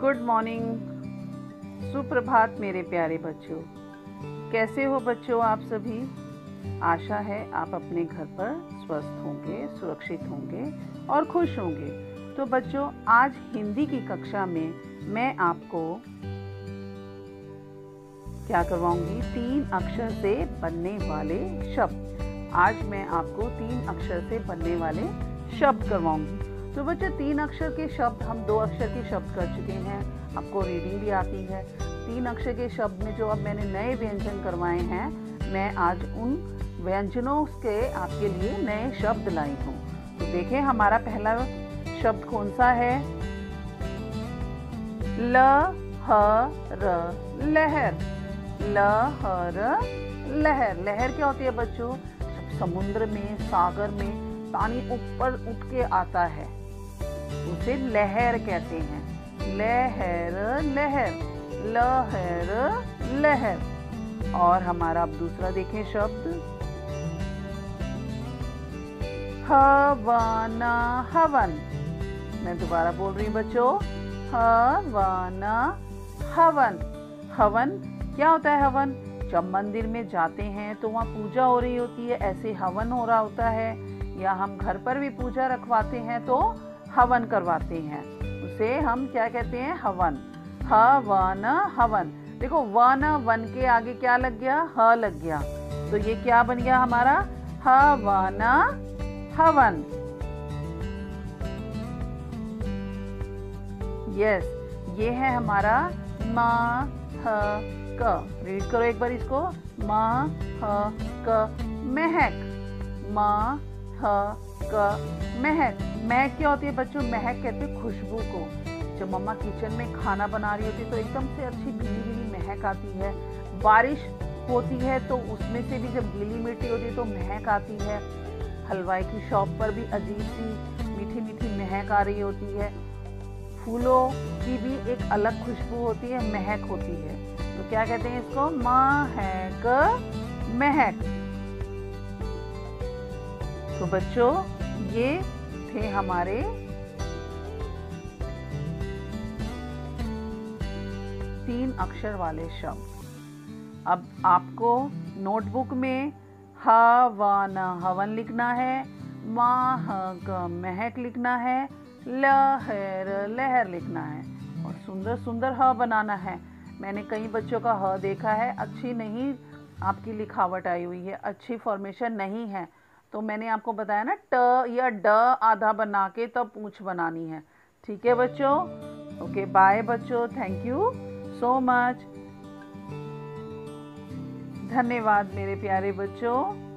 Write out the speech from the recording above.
Good morning, सुप्रभात मेरे प्यारे बच्चों। कैसे हो बच्चों आप सभी? आशा है आप अपने घर पर स्वस्थ होंगे, सुरक्षित होंगे और खुश होंगे। तो बच्चों, आज हिंदी की कक्षा में मैं आपको क्या करवाऊँगी? तीन अक्षर से बनने वाले शब्द। आज मैं आपको तीन अक्षर से बनने वाले शब्द करवाऊँगी। तो बच्चे तीन अक्षर के शब्द, हम दो अक्षर के शब्द कर चुके हैं। आपको रीडिंग भी आती है। तीन अक्षर के शब्द में जो अब मैंने नए व्यंजन करवाए हैं, मैं आज उन व्यंजनों के आपके लिए नए शब्द लाई हूँ। तो देखें, हमारा पहला शब्द कौन सा है? ल, ह, र, लहर। ल, ह, र, लहर। लहर क्या होती है बच्चों? समुद्र में, सागर में, पानी ऊपर उठ के आता है। उसे लहर कहते हैं। लहर लहर लहर लहर। और हमारा अब दूसरा देखें शब्द। हवाना, हवन। मैं दोबारा बोल रही हूँ बच्चों। हवाना, हवन। हवन, क्या होता है हवन? जब मंदिर में जाते हैं तो वहाँ पूजा हो रही होती है, ऐसे हवन हो रहा होता है। या हम घर पर भी पूजा रखवाते हैं तो हवन करवाते हैं। उसे हम क्या कहते हैं? हवन। हवन हवन। देखो, वन वन के आगे क्या लग गया? ह लग गया। तो ये क्या बन गया हमारा? हवन हवन। यस ये है हमारा मा, ह, क। रीड करो एक बार इसको। मा, ह, क। महक। मा ह, क, महक। महक क्या होती है बच्चों? महक कहते हैं खुशबू को। जब मम्मा किचन में खाना बना रही होती है तो एकदम से अच्छी गीली गीली महक आती है। बारिश होती है तो उसमें से भी जब गीली मिट्टी होती है तो महक आती है। हलवाई की शॉप पर भी अजीब सी मीठी मीठी महक आ रही होती है। फूलों की भी एक अलग खुशबू होती है, महक होती है। तो क्या कहते हैं इसको? महक। महक। तो बच्चों, ये थे हमारे तीन अक्षर वाले शब्द। अब आपको नोटबुक में हवन हवन लिखना है महक महक लिखना है लहर लहर लिखना है। और सुंदर सुंदर ह बनाना है। मैंने कई बच्चों का ह देखा है, अच्छी नहीं आपकी लिखावट आई हुई है, अच्छी फॉर्मेशन नहीं है। तो मैंने आपको बताया ना, ट या ड आधा बना के तब पूछ बनानी है। ठीक है बच्चों? ओके बाय बच्चों थैंक यू सो मच धन्यवाद मेरे प्यारे बच्चों।